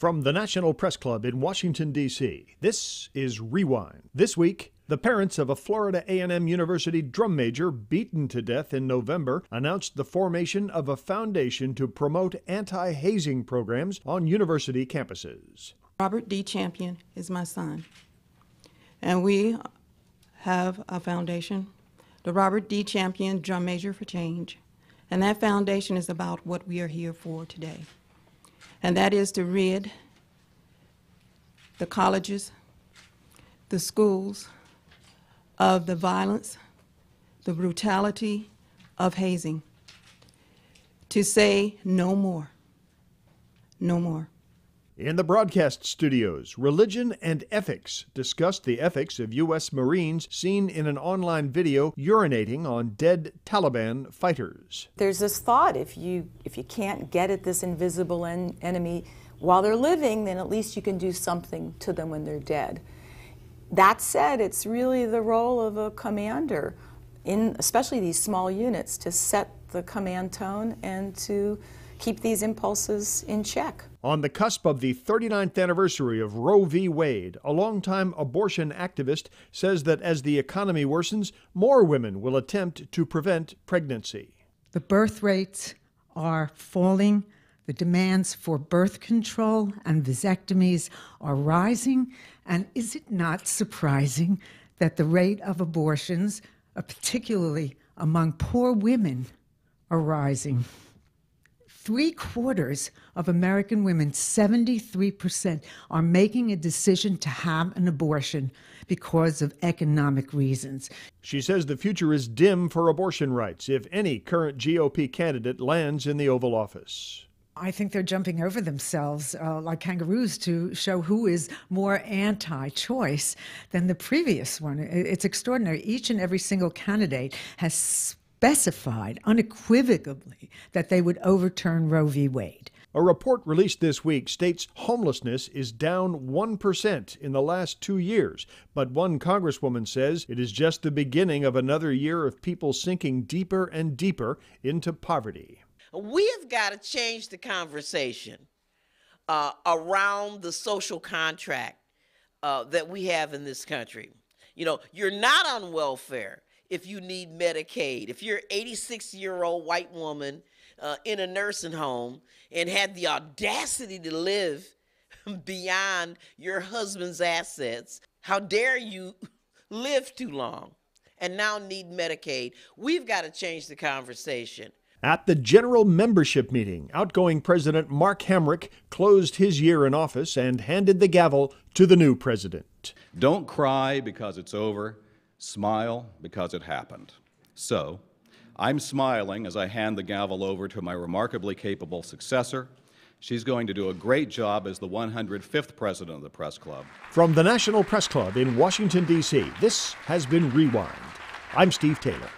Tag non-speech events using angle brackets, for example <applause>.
From the National Press Club in Washington D.C. This is Rewind. This week, the parents of a Florida A&M University drum major beaten to death in November announced the formation of a foundation to promote anti-hazing programs on university campuses. Robert D. Champion is my son. And we have a foundation, the Robert D. Champion Drum Major for Change. And that foundation is about what we are here for today and that is to rid the colleges, the schools of the violence, the brutality of hazing. To say no more. No more. In the broadcast studios, religion and ethics discussed the ethics of U.S. Marines seen in an online video urinating on dead Taliban fighters. There's this thought if you if you can't get at this invisible en- enemy while they're living, then at least you can do something to them when they're dead. That said, it's really the role of a commander in especially these small units to set the command tone and to keep these impulses in check. On the cusp of the 39th anniversary of Roe v. Wade, a longtime abortion activist says that as the economy worsens, more women will attempt to prevent pregnancy. The birth rates are falling. The demands for birth control and vasectomies are rising. And is it not surprising that the rate of abortions, Uh, particularly among poor women, are rising? three quarters of American women, 73%, are making a decision to have an abortion because of economic reasons. She says the future is dim for abortion rights if any current GOP candidate lands in the Oval Office. I think they're jumping over themselves uh, like kangaroos to show who is more anti choice than the previous one. It's extraordinary. Each and every single candidate has specified unequivocally that they would overturn Roe v. Wade. A report released this week states homelessness is down 1% in the last two years, but one congresswoman says it is just the beginning of another year of people sinking deeper and deeper into poverty. We have got to change the conversation uh, around the social contract uh, that we have in this country. You know, you're not on welfare if you need Medicaid. If you're an 86 year old white woman uh, in a nursing home and had the audacity to live <laughs> beyond your husband's assets, how dare you <laughs> live too long and now need Medicaid? We've got to change the conversation. At the general membership meeting, outgoing President Mark Hamrick closed his year in office and handed the gavel to the new president. Don't cry because it's over. Smile because it happened. So, I'm smiling as I hand the gavel over to my remarkably capable successor. She's going to do a great job as the 105th president of the Press Club. From the National Press Club in Washington, D.C., this has been Rewind. I'm Steve Taylor.